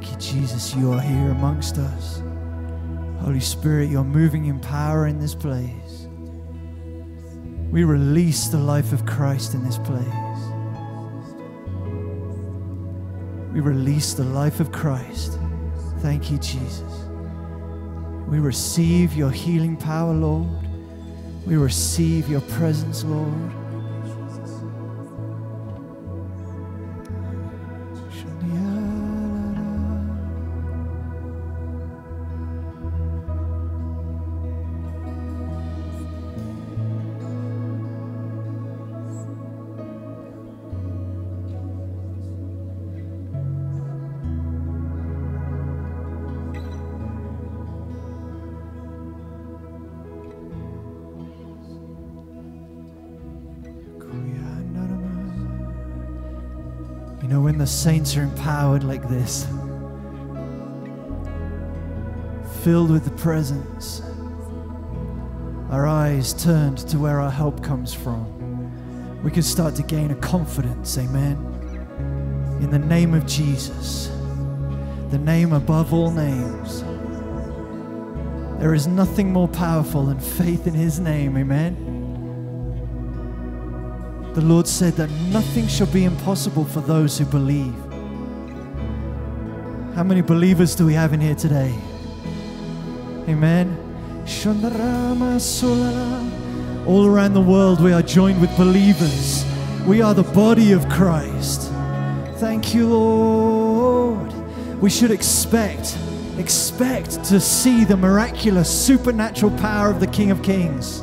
Thank you, Jesus. You are here amongst us. Holy Spirit, you're moving in power in this place. We release the life of Christ in this place. We release the life of Christ. Thank you, Jesus. We receive your healing power, Lord. We receive your presence, Lord. You know, when the saints are empowered like this, filled with the presence, our eyes turned to where our help comes from, we can start to gain a confidence, amen. In the name of Jesus, the name above all names. There is nothing more powerful than faith in his name, amen. The Lord said that nothing shall be impossible for those who believe. How many believers do we have in here today? Amen. All around the world, we are joined with believers. We are the body of Christ. Thank you, Lord. We should expect, expect to see the miraculous, supernatural power of the King of Kings.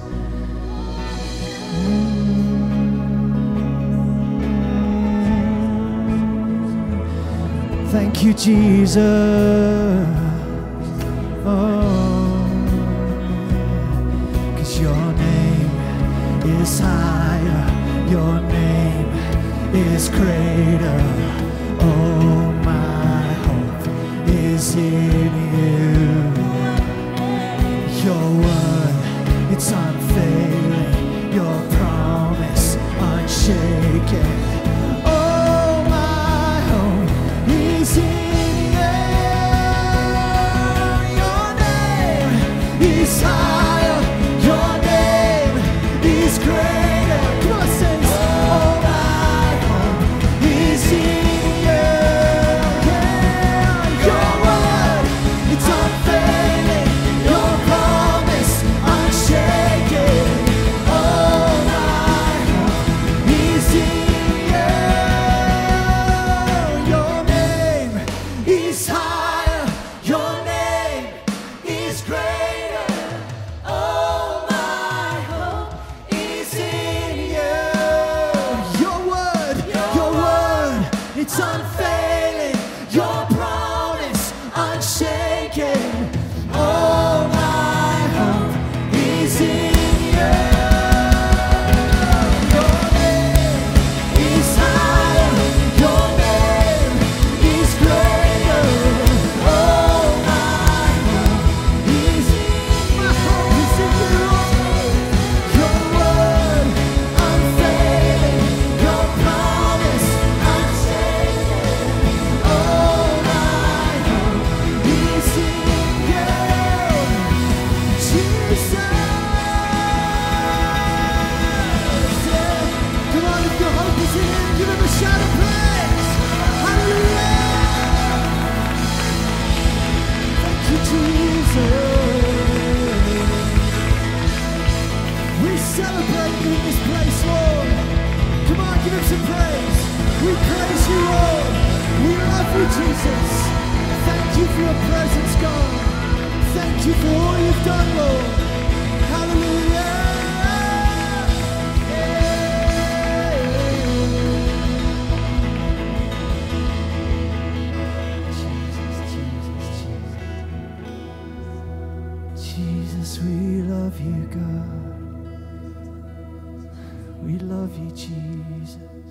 Thank you, Jesus. Oh, your name is higher, your name is greater. Oh, my hope is in you. Your word, it's unfailing, your promise unshaken. Oh, name it's unfailing, Jesus. Thank you for your presence, God. We praise We praise you all we offer to Jesus Thank You for Your presence, God. Thank you for all you've done, Lord. Love you, Jesus.